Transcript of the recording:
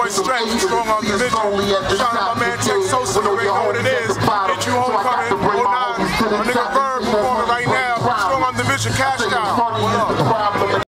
boy Stretch, strong on the vision. Shout out my man Tech Sosa, you already know what it is. Get you homecoming, 09. My nigga Verb performing right now. Strong on the vision, cash down. What up?